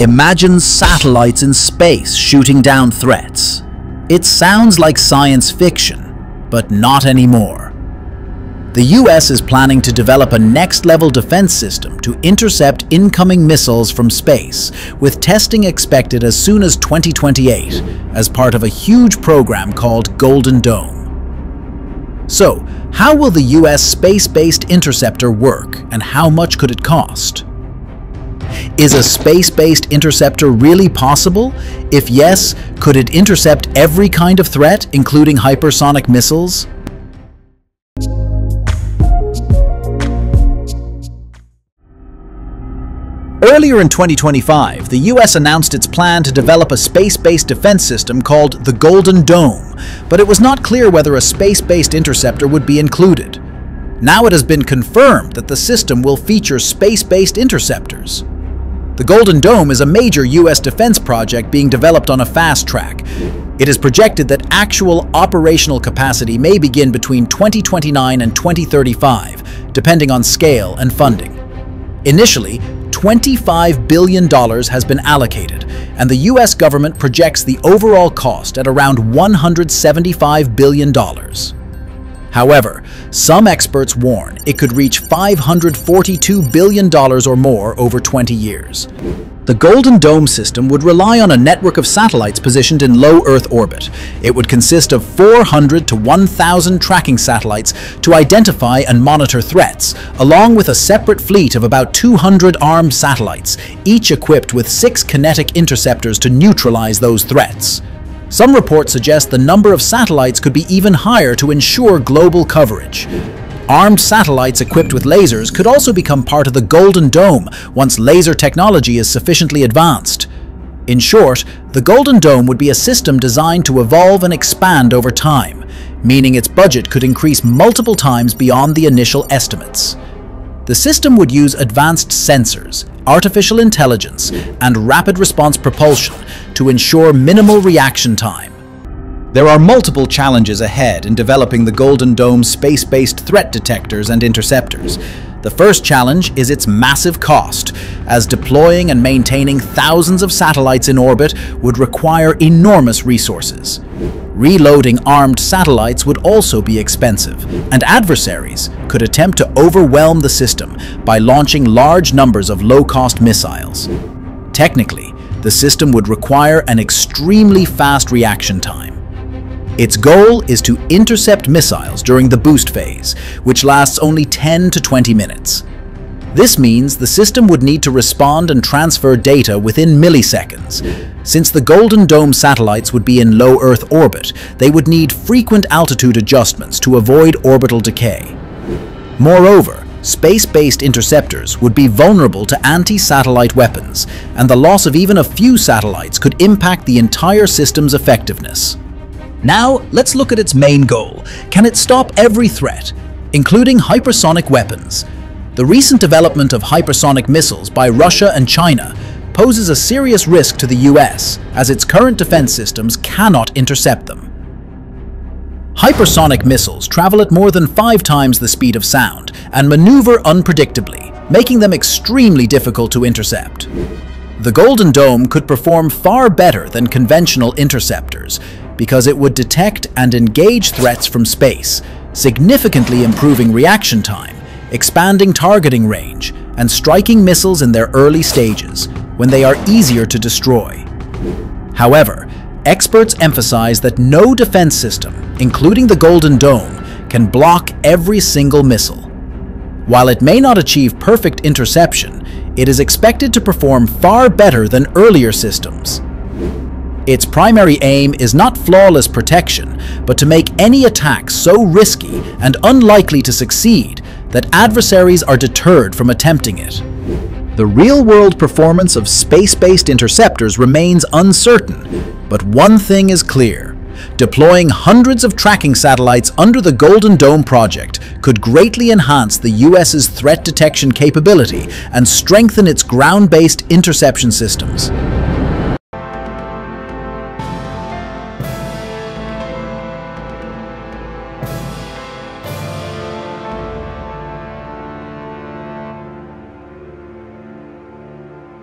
Imagine satellites in space shooting down threats. It sounds like science fiction, but not anymore. The US is planning to develop a next-level defense system to intercept incoming missiles from space, with testing expected as soon as 2028 as part of a huge program called Golden Dome. So, how will the US space-based interceptor work and how much could it cost? Is a space-based interceptor really possible? If yes, could it intercept every kind of threat, including hypersonic missiles? Earlier in 2025, the US announced its plan to develop a space-based defense system called the Golden Dome, but it was not clear whether a space-based interceptor would be included. Now it has been confirmed that the system will feature space-based interceptors. The Golden Dome is a major US defense project being developed on a fast track. It is projected that actual operational capacity may begin between 2029 and 2035, depending on scale and funding. Initially, $25 billion has been allocated, and the US government projects the overall cost at around $175 billion. However, some experts warn it could reach $542 billion or more over 20 years. The Golden Dome system would rely on a network of satellites positioned in low Earth orbit. It would consist of 400 to 1,000 tracking satellites to identify and monitor threats, along with a separate fleet of about 200 armed satellites, each equipped with six kinetic interceptors to neutralize those threats. Some reports suggest the number of satellites could be even higher to ensure global coverage. Armed satellites equipped with lasers could also become part of the Golden Dome once laser technology is sufficiently advanced. In short, the Golden Dome would be a system designed to evolve and expand over time, meaning its budget could increase multiple times beyond the initial estimates. The system would use advanced sensors, artificial intelligence, and rapid response propulsion to ensure minimal reaction time. There are multiple challenges ahead in developing the Golden Dome's space-based threat detectors and interceptors. The first challenge is its massive cost, as deploying and maintaining thousands of satellites in orbit would require enormous resources. Reloading armed satellites would also be expensive, and adversaries could attempt to overwhelm the system by launching large numbers of low-cost missiles. Technically, the system would require an extremely fast reaction time. Its goal is to intercept missiles during the boost phase, which lasts only 10 to 20 minutes. This means the system would need to respond and transfer data within milliseconds. Since the Golden Dome satellites would be in low Earth orbit, they would need frequent altitude adjustments to avoid orbital decay. Moreover, space-based interceptors would be vulnerable to anti-satellite weapons, and the loss of even a few satellites could impact the entire system's effectiveness. Now, let's look at its main goal. Can it stop every threat, including hypersonic weapons? The recent development of hypersonic missiles by Russia and China poses a serious risk to the US, as its current defense systems cannot intercept them. Hypersonic missiles travel at more than five times the speed of sound and maneuver unpredictably, making them extremely difficult to intercept. The Golden Dome could perform far better than conventional interceptors because it would detect and engage threats from space, significantly improving reaction time expanding targeting range, and striking missiles in their early stages, when they are easier to destroy. However, experts emphasize that no defense system, including the Golden Dome, can block every single missile. While it may not achieve perfect interception, it is expected to perform far better than earlier systems. Its primary aim is not flawless protection, but to make any attack so risky and unlikely to succeed that adversaries are deterred from attempting it. The real-world performance of space-based interceptors remains uncertain, but one thing is clear. Deploying hundreds of tracking satellites under the Golden Dome project could greatly enhance the US's threat detection capability and strengthen its ground-based interception systems.